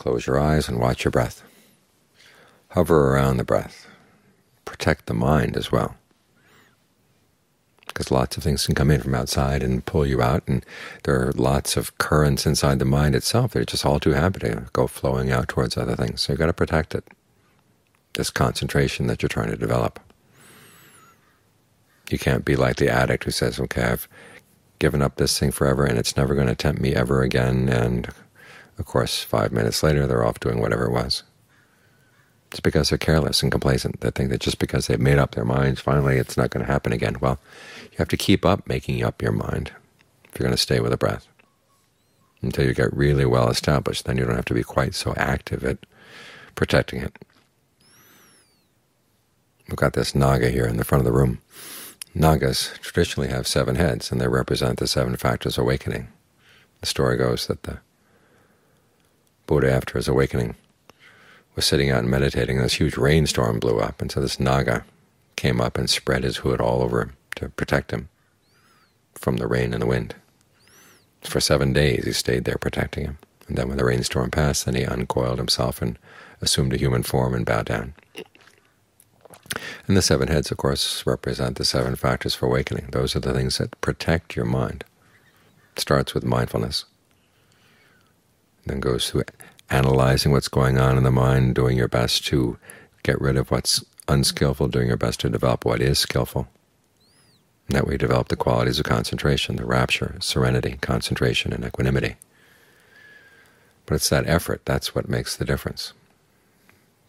Close your eyes and watch your breath. Hover around the breath. Protect the mind as well, because lots of things can come in from outside and pull you out, and there are lots of currents inside the mind itself that are just all too happy to go flowing out towards other things. So you've got to protect it, this concentration that you're trying to develop. You can't be like the addict who says, okay, I've given up this thing forever and it's never going to tempt me ever again, and of course five minutes later they're off doing whatever it was. It's because they're careless and complacent. They think that just because they've made up their minds, finally it's not going to happen again. Well, you have to keep up making up your mind if you're going to stay with a breath until you get really well established. Then you don't have to be quite so active at protecting it. We've got this Naga here in the front of the room. Nagas traditionally have seven heads, and they represent the seven factors of awakening. The story goes that the Buddha, after his awakening, was sitting out and meditating, and this huge rainstorm blew up, and so this Naga came up and spread his hood all over him to protect him from the rain and the wind. For seven days he stayed there protecting him, and then when the rainstorm passed, then he uncoiled himself and assumed a human form and bowed down. And the seven heads, of course, represent the seven factors for awakening. Those are the things that protect your mind. It starts with mindfulness, then goes through analyzing what's going on in the mind, doing your best to get rid of what's unskillful, doing your best to develop what is skillful. And that way you develop the qualities of concentration, the rapture, serenity, concentration, and equanimity. But it's that effort, that's what makes the difference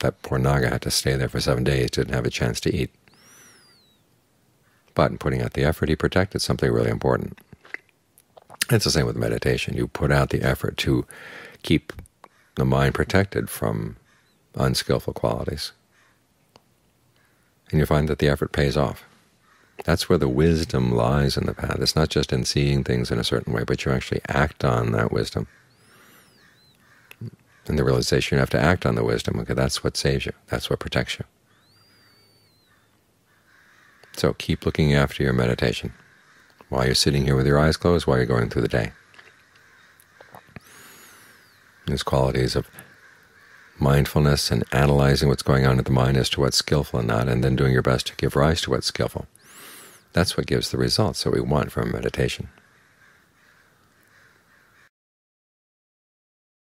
that poor Naga had to stay there for seven days, didn't have a chance to eat. But in putting out the effort, he protected something really important. It's the same with meditation. You put out the effort to keep the mind protected from unskillful qualities, and you find that the effort pays off. That's where the wisdom lies in the path. It's not just in seeing things in a certain way, but you actually act on that wisdom and the realization you have to act on the wisdom. Okay, that's what saves you. That's what protects you. So keep looking after your meditation while you're sitting here with your eyes closed, while you're going through the day. These qualities of mindfulness and analyzing what's going on in the mind as to what's skillful and not, and then doing your best to give rise to what's skillful. That's what gives the results that we want from meditation.